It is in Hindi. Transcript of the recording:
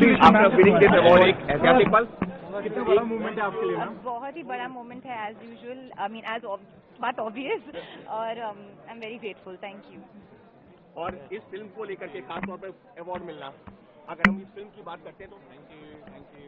विनिंग एक ऐतिहासिक पल? कितना बड़ा मूवमेंट है आपके लिए बहुत ही बड़ा मोमेंट है as usual I mean as but obvious और I am very grateful thank you और इस फ़िल्म को लेकर के खासतौर पर अवार्ड मिलना। अगर हम इस फ़िल्म की बात करते हैं तो थैंक यू थैंक यू